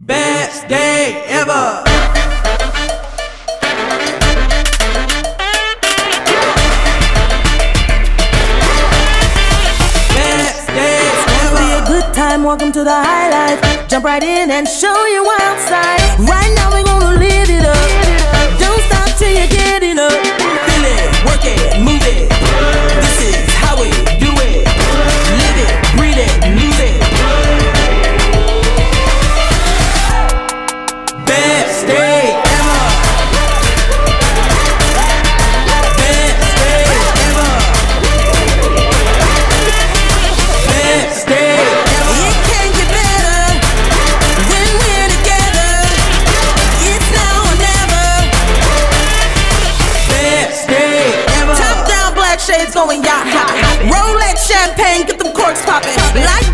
Best day ever! Welcome to the high life. Jump right in and show you outside. always going yacht hopping. Roll that champagne, get them corks popping. Like